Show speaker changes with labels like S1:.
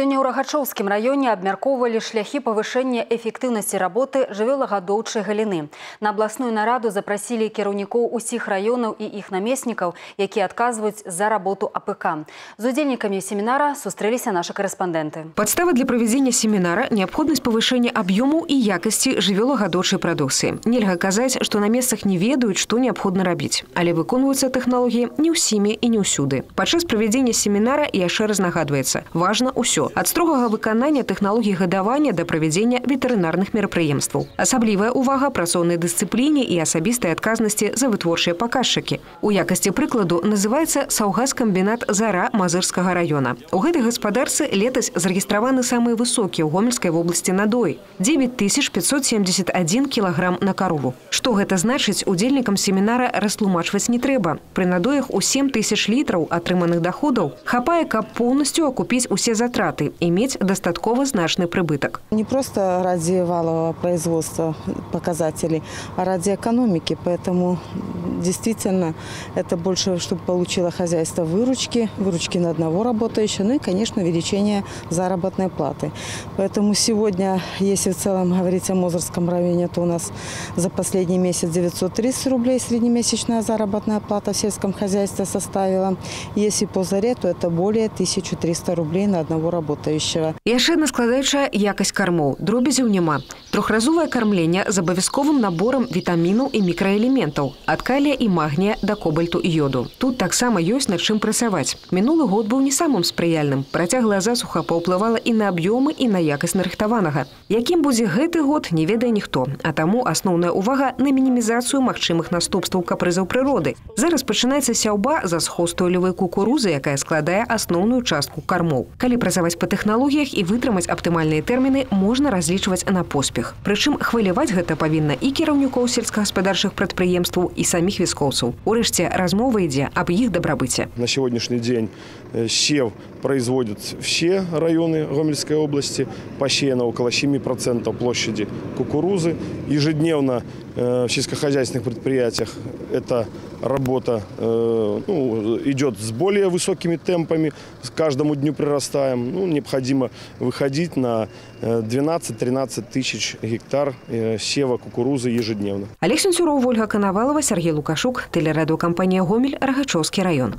S1: Сёння ў рагачоўскім раёне абмяркоўвалі шляхі павышэння эфектыўнасці работы жывёлагадоўчай галіны. На абласную нараду запрасілі кіраўнікоў усіх раёнаў і іх намеснікаў, якія адказваюць за работу АПК. З удзельнікамі семінара сустрэліся нашы карэспандэнты.
S2: Подстава для правядзення семінара неабходнасць павышэння аб'ёму і якасці жывёлагадоўчай прадукцыі. Нельга казаць, што на месцах не ведаюць, што неабходна рабіць, але выконваюцца тэхналогіі не ўсімі і не ўсюды. Падчас правядзення семінара яшчэ раз нагадваецца, важна ўсё ўсё ад строгага выканання тэхналогій гадавання да правядзення ветэрынарных мерапрыемстваў. Асаблівая ўвага працоўнай дысцыпліне і асабістай адказнасці за вытворчыя паказчыкі. У якасці прыкладу называецца саўгас-камбінат зара мазырскага района. У гэтай гаспадарцы летась зарэгістраваны самыя высокія ў гомельскай вобласці надой 9571 кілаграм на карову. Што гэта значыць удзельнікам семінара растлумачваць не трэба. Пры надоях у 7 тысяч літраў атрыманых доходаў хапае, каб поўнасцю акупіць усе затраты затраты иметь достатково значный прибыток.
S3: Не просто ради валового производства показателей, а ради экономики. Поэтому действительно это больше, чтобы получило хозяйство выручки, выручки на одного работающего, ну и, конечно, увеличение заработной платы. Поэтому сегодня, если в целом говорить о Мозырском районе, то у нас за последний месяц 930 рублей среднемесячная заработная плата в сельском хозяйстве составила. Если по заре, то это более 1300 рублей на одного работающего.
S2: Яшчэ одна складаючая якасць кармоў. Дробязяў няма. Трохразовае кармленне з абавязковым наборам вітамінаў і мікраэлементаў. Ад калія калія і магнія да кобальту і йоду. Тут таксама ёсць над чым працаваць. Мінулы год быў не самым спрыяльным. Працяглая засуха паўплывала і на аб'ёмы і на якасць нарыхтаванага. Якім будзе гэты год, не ведае ніхто. А таму асноўная ўвага на мінімізацыю магчымых наступстваў капрызаў прыроды. Зараз пачынаецца сяўба за схостойлівай кукурузы, якая складае асноўную частку кармоў. Калі працаваць па тэхналогіях і вытрымаць аптымальныя тэрміны, можна разлічваць на поспех. Прычым хваляваць гэта павінна і кіраўнікоў сельскагаспадарчых прадпрыемстваў і саміх військовців. Урешті розмова йде об їх добробыте.
S4: На сегодняшний день э, сев производят все районы Гомельской области, посеяно около 7% площади кукурузы. Ежедневно э, в сельскохозяйственных предприятиях эта работа э, ну, идет с более высокими темпами, с каждому дню прирастаем. Ну, необходимо выходить на 12-13 тысяч гектар сева кукурузы ежедневно.
S2: Олег Сенцюров, Ольга Коновалова, Сергей Лукашук, телерадиокомпания «Гомель», Рогачевский район.